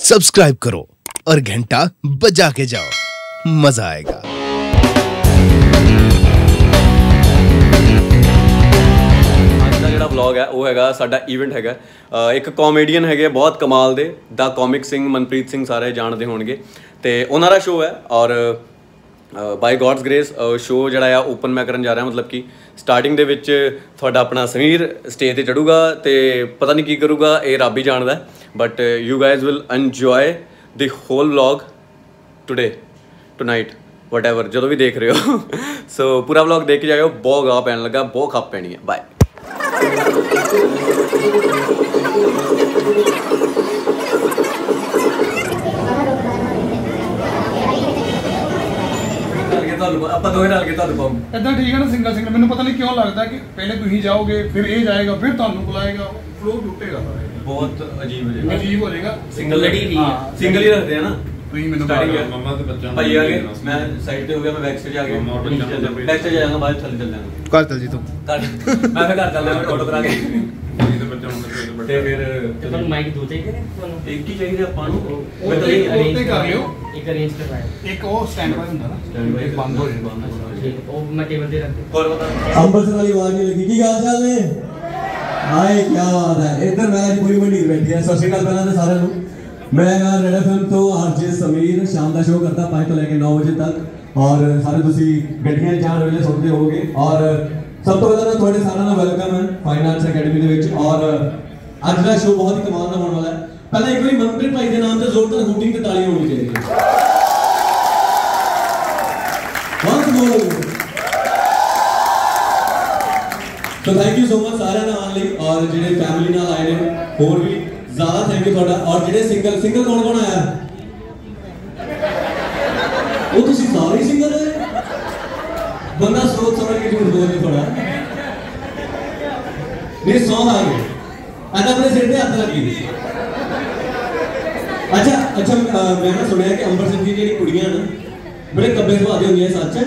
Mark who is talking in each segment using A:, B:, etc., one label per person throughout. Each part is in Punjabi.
A: सब्सक्राइब करो और घंटा बजा के जाओ मजा आएगा
B: ਅੱਜ ਦਾ ਜਿਹੜਾ ਵਲੌਗ ਹੈ ਉਹ ਹੈਗਾ ਸਾਡਾ ਇਵੈਂਟ ਹੈਗਾ ਅਹ ਇੱਕ ਕਾਮੇਡੀਅਨ ਹੈਗੇ ਬਹੁਤ ਕਮਾਲ ਦੇ ਦਾ ਕਾਮਿਕ ਸਿੰਘ ਮਨਪ੍ਰੀਤ ਸਿੰਘ ਸਾਰੇ ਜਾਣਦੇ ਹੋਣਗੇ ਤੇ ਉਹਨਾਂ ਦਾ ਸ਼ੋਅ ਹੈ ਔਰ ਬਾਈ ਗॉड्स ਗ੍ਰੇਸ ਸ਼ੋਅ ਜਿਹੜਾ ਆ ਓਪਨ ਮੈਂ ਕਰਨ ਜਾ ਰਿਹਾ, ਮਤਲਬ ਕਿ ਸਟਾਰਟਿੰਗ ਦੇ ਵਿੱਚ ਤੁਹਾਡਾ ਆਪਣਾ ਸਮੀਰ ਸਟੇਜ ਤੇ ਚੜੂਗਾ ਤੇ ਪਤਾ ਨਹੀਂ ਕੀ ਕਰੂਗਾ, ਇਹ ਰੱਬ ਹੀ ਜਾਣਦਾ but you guys will enjoy the whole vlog today, tonight whatever ਜਦੋਂ ਵੀ ਦੇਖ ਰਹੇ ਹੋ। ਸੋ ਪੂਰਾ ਵਲੌਗ ਦੇਖ ਕੇ ਜਾਇਓ, ਬਹੁਤ ਗਾ ਪੈਣ ਲੱਗਾ, ਬਹੁਤ ਖੱਪ ਪੈਣੀ ਹੈ। ਬਾਏ ਆਪਾਂ ਦੋਵੇਂ ਨਾਲ ਕੇ ਤੁਹਾਨੂੰ ਪਾਉਂ
C: ਇਦਾਂ ਠੀਕ ਹੈ ਨਾ ਸਿੰਗਲ ਸਿੰਗਲ ਮੈਨੂੰ ਪਤਾ ਨਹੀਂ ਕਿਉਂ ਲੱਗਦਾ ਕਿ ਪਹਿਲੇ ਤੁਸੀਂ ਜਾਓਗੇ ਫਿਰ ਇਹ ਜਾਏਗਾ ਫਿਰ ਤੁਹਾਨੂੰ ਬੁਲਾਏਗਾ ਫਲੋ ਟੁੱਟੇਗਾ।
B: ਬਹੁਤ ਅਜੀਬ ਹੋ ਜਾਏਗਾ।
C: ਅਜੀਬ ਹੋ ਜਾਏਗਾ।
B: ਸਿੰਗਲ ਲੜੀ ਨਹੀਂ ਹੈ ਸਿੰਗਲ ਹੀ ਰੱਖਦੇ ਆ ਨਾ।
C: ਤੁਸੀਂ ਮੈਨੂੰ
B: ਸਟਾਰਟਿੰਗ ਹੈ।
D: ਮੰਮਾ ਤੇ ਬੱਚਾ
B: ਭਾਈ ਆ ਗਏ। ਮੈਂ ਸਾਈਡ ਤੇ ਹੋ ਗਿਆ ਮੈਂ ਬੈਕ ਸਟੇਜ ਆ ਗਿਆ।
D: ਮੰਮਾ ਬੱਚਾ
B: ਬੈਕ ਸਟੇਜ ਆ ਜਾਗਾ ਬਾਅਦ ਥੱਲੇ ਚੱਲ ਜਾਵਾਂਗੇ
A: ਘਰ ਚੱਲ ਜੀ ਤੂੰ।
B: ਘਰ। ਮੈਂ ਫਿਰ ਘਰ ਚੱਲ ਜਾਵਾਂ ਫੋਟੋ ਕਰਾ ਕੇ।
D: ਤੇ ਬੱਚਾ ਹੁਣ ਤੇ
B: ਫਿਰ
E: ਤੁਹਾਨੂੰ ਮਾਈਕ ਦੋ ਚਾਹੀਦੇ ਨੇ ਤੁਹਾਨੂੰ?
B: ਇੱਕ ਹੀ ਚਾਹੀਦਾ ਆਪਾਂ ਨੂੰ। ਮੈਂ ਤਾਂ ਇਹ
C: ਅਰੇਂਜ ਕਰ ਲਿਓ।
E: ਇੱਕ ਅਰੇਂਜ ਕਰਵਾਇਆ
C: ਇੱਕ ਉਹ ਸਟੈਂਡ ਬਾਈ ਹੁੰਦਾ ਨਾ।
B: ਸਟੈਂਡ
C: ਬਾਈ ਬੰਦ ਹੋ ਜਾਂਦਾ
E: ਠੀਕ ਉਹ ਮੈਂ ਟੇਬਲ ਤੇ ਰੱਖ
B: ਹੋਰ ਬਤਾ।
F: ਅੰਮ੍ਰਿਤਸਰ ਵਾਲੀ ਆਵਾਜ਼ ਨਹੀਂ ਲੱਗੀ। ਕੀ ਗੱਲ ਚਾਲ ਨੇ? ਹਾਏ ਕੀ ਬਾਤ ਹੈ। ਇੱਧਰ ਮੈਂ ਪੂਰੀ ਮੰਡੀ ਬੈਠੀ ਹਾਂ। ਸਤਿ ਸ਼੍ਰੀ ਅਕਾਲ ਪਹਿਲਾਂ ਤਾਂ ਸਾਰਿਆਂ ਨੂੰ। ਮੈਂ ਯਾਰ ਐਫਐਮ ਤੋਂ ਆਰਜੇ ਸਮੀਰ ਸ਼ਾਮ ਦਾ ਸ਼ੋਅ ਕਰਦਾ 5 ਤੋਂ ਲੈ ਕੇ 9 ਵਜੇ ਤੱਕ। ਔਰ ਸਾਰੇ ਤੁਸੀਂ ਗੱਡੀਆਂ 'ਚ ਜਾਣ ਸੁਣਦੇ ਹੋਵੋਗੇ। ਔਰ ਸਭ ਤੋਂ ਪਹਿਲਾਂ ਤੁਹਾਡੇ ਸਾਰਿਆਂ ਦਾ ਵੈਲਕਮ ਹੈ ਫਾਈਨਾਂਸ ਅਕੈਡਮੀ ਦੇ ਵਿੱਚ। ਔਰ ਅੱਜ ਦਾ ਸ਼ੋਅ ਬਹੁਤ ਹੀ ਕਮਾਲ ਦਾ ਹੋਣ ਵਾਲਾ ਹੈ। ਪਹਿਲਾਂ ਇੱਕ ਵਾਰੀ ਮਨਪ੍ਰੀਤ ਭਾਈ ਦੇ ਨਾਮ ਤੇ ਜ਼ੋਰਦਾਰ ਹੂਟਿੰਗ ਤੇ ਤਾਲੀਆਂ ਹੋਣੀ ਚਾਹੀਦੀ ਹੈ। Once more so thank you so much ਸਾਰਿਆਂ ਨਾਲ ਆਉਣ ਲਈ। ਔਰ ਜਿਹੜੇ ਫੈਮਿਲੀ ਨਾਲ ਆਏ ਨੇ, ਹੋਰ ਵੀ ਜ਼ਿਆਦਾ ਥੈਂਕ ਯੂ ਤੁਹਾਡਾ ਔਰ ਜਿਹੜੇ ਸਿੰਗਲ ਸਿੰਗਲ ਕੌਣ ਕੌਣ ਆਇਆ ਉਹ ਤੁਸੀਂ ਸਾਰੇ ਸਿੰਗਲ ਹੈ ਬੰਦਾ ਸੋਚ ਸਮਝ ਕੇ ਝੂਠ ਬੋਲ ਨਹੀਂ ਥੋੜਾ ਮੇਰੇ ਸੌਂਗ ਆ ਗਏ ਅੱਜ ਆਪਣੇ ਸਿਰ ਤੇ ਹੱਥ ਲੱਗੀ ਅੱਛਾ ਅੱਛਾ ਅਹ ਮੈਂ ਨਾ ਸੁਣਿਆ ਕਿ ਅੰਮ੍ਰਿਤਸਰ ਦੀ ਜਿਹੜੀ ਕੁੜੀਆਂ ਨਾ ਬੜੇ ਕੱਬੇ ਸੁਭਾਅ ਦੀਆਂ ਹੁੰਦੀਆਂ ਸੱਚ ਹੈ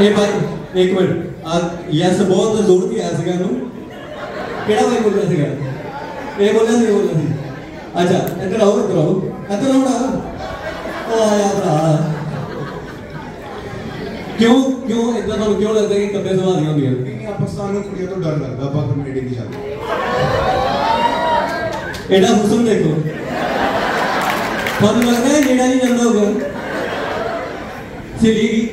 F: ਇਹ ਭਾਈ ਇੱਕ ਮਿੰਟ ਆ ਯੈਸ ਬਹੁਤ ਜ਼ੋਰ ਦੀ ਆਇਆ ਸੀਗਾ ਇਹਨੂੰ ਕਿਹੜਾ ਭਾਈ ਬੋਲਿਆ ਸੀਗਾ? ਇਹ ਬੋਲਿਆ ਸੀ ਬੋਲਿਆ ਸੀ। ਅੱਛਾ ਇੱਧਰ ਆਓ ਇੱਧਰ ਆਓ। ਇੱਧਰ ਆਓ ਨਾ ਉਹ ਆਇਆ ਭਰਾ। ਕਿਉਂ ਕਿਉਂ ਇਦਾਂ ਤੁਹਾਨੂੰ ਕਿਉਂ ਲੱਗਦਾ ਕਿ ਕੱਬੇ ਸੁਭਾਅ ਦੀਆਂ ਹੁੰਦੀਆਂ?
G: ਨਹੀਂ ਆਪਾਂ ਸਾਨੂੰ ਕੁੜੀਆਂ ਤੋਂ ਡਰ ਲੱਗਦਾ ਆਪਾਂ ਕਮੇਡੀ ਨਹੀਂ ਚੱਲਦੇ
F: ਇਹਦਾ ਹੁਸਨ ਦੇਖੋ। ਤੁਹਾਨੂੰ ਲੱਗਦਾ ਜਿਹੜਾ ਨਹੀਂ ਜਾਂਦਾ ਹੋਗਾ ਸਿਲੀ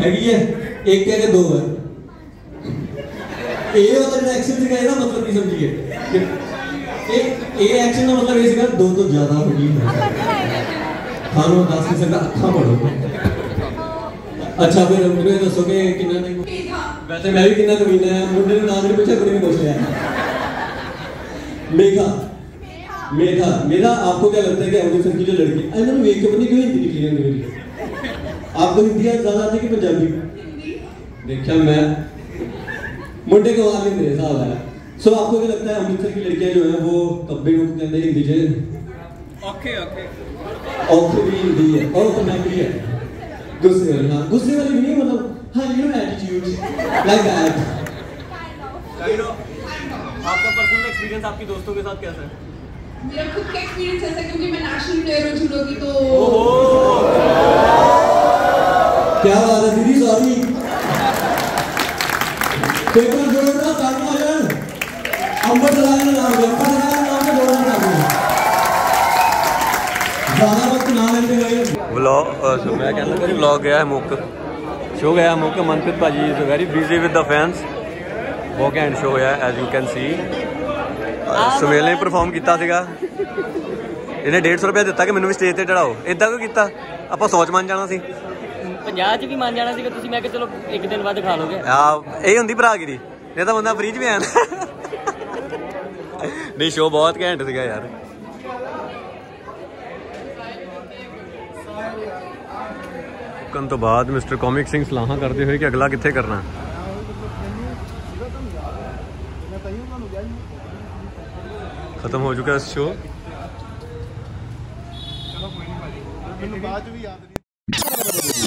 F: हैगी है एक कह दो बार ए मतलब एक्शन सिखाए ना मतलब नहीं समझिए ए एक्शन का मतलब ये सिखा दो तो ज़्यादा होगी खानो दस नहीं सकता अखा पढ़ो अच्छा फिर मुझे दसो कि किन्ना वैसे मैं भी किन्ना कमीना है मुंडे ने नाम नहीं पूछा कुड़ी ने पूछ मेघा मेघा मेघा आपको क्या लगता है कि ऑडिशन की जो लड़की आई मैंने वेख पता नहीं क्यों हिंदी है आपको तो हिंदी ज़्यादा आती कि पंजाबी? देखा मैं मुंडे को आदमी मेरे हिसाब है सो आपको क्या लगता है अमृतसर की लड़कियाँ जो है वो तब्बे को कहते हैं हिंदी से
C: ओके ओके
F: ओके भी हिंदी है और तो मैं भी है। गुस्से वाली ना गुस्से वाली भी नहीं मतलब हाँ you know attitude like that
B: kind of आपका पर्सनल एक्सपीरियंस आपकी दोस्तों के साथ कैसा है?
H: मेरा खुद का एक्सपीरियंस ऐसा क्योंकि मैं नेशनल प्लेयर हूँ झूलों की तो
F: ਕੀ ਬਾਤ ਹੈ ਦੀਦੀ ਸੌਰੀ। ਪੇਪਰ ਜੋੜਨਾ ਕੰਮ ਆ ਜਾਣ ਅੰਮ੍ਰਿਤ ਲਾਣ ਨਾਮ ਦੇ ਅੰਮ੍ਰਿਤ ਲਾਣ ਨਾਮ ਦੇ ਜੋੜਨਾ ਕੰਮ ਜ਼ਿਆਦਾ ਵਕਤ ਨਾ ਲੈਂਦੇ ਹੋਏ
B: ਵਲੌਗ ਮੈਂ ਕਹਿੰਦਾ ਕਿ ਵਲੌਗ ਗਿਆ ਹੈ ਮੁੱਕ। ਸ਼ੋ ਗਿਆ ਮੁੱਕ ਮਨਪ੍ਰੀਤ ਭਾਜੀ is very busy with the fans walk and show ਹੋਇਆ as you can see Sumel ਨੇ ਪਰਫਾਰਮ ਕੀਤਾ ਸੀਗਾ। ਇਹਨੇ 150 ਰੁਪਏ ਦਿੱਤਾ ਕਿ ਮੈਨੂੰ ਵੀ ਸਟੇਜ ਤੇ ਚੜਾਓ ਇਦਾਂ ਕਿਉਂ ਕੀਤਾ? ਆਪਾਂ ਸੋਚ ਮੰਨ ਜਾਣਾ ਸੀ।
E: 50 ਚ ਵੀ ਮੰਨ ਜਾਣਾ ਸੀਗਾ ਤੁਸੀਂ ਮੈਂ ਕਿਹਾ ਚਲੋ ਇੱਕ ਦਿਨ ਬਾਅਦ ਖਾ ਲੋਗੇ।
B: ਆ ਇਹ ਹੁੰਦੀ ਭਰਾਗਿਰੀ। ਇਹ ਤਾਂ ਬੰਦਾ ਫ੍ਰੀ ਚ ਵੀ ਆਇਆ ਨਹੀਂ ਸ਼ੋ ਬਹੁਤ ਘੈਂਟ ਸੀਗਾ ਯਾਰ। ਮੁੱਕਣ ਤੋਂ ਬਾਅਦ ਮਿਸਟਰ ਕਾਮਿਕ ਸਿੰਘ ਸਲਾਹਾਂ ਕਰਦੇ ਹੋਏ ਕਿ ਅਗਲਾ ਕਿੱਥੇ ਕਰਨਾ। ਖਤਮ ਹੋ ਚੁੱਕਾ ਇਸ ਸ਼ੋ
G: ਮੈਨੂੰ ਬਾਅਦ ਚ ਵੀ ਯਾਦ ਨਹੀਂ।